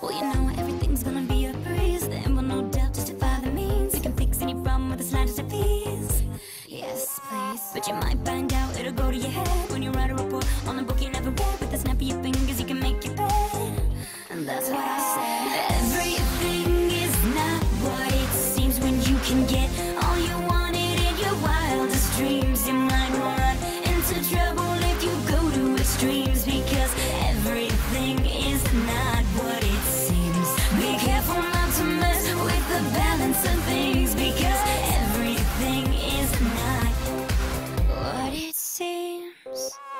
Well, you know everything's gonna be a breeze. Then we'll no doubt justify the means. We can fix any problem with the slightest of ease. Yes, please. But you might find out it'll go to your head when you write a report on the book you never read. With the snap of your fingers, you can make your bed. And that's what I said everything is not what it seems when you can get. house.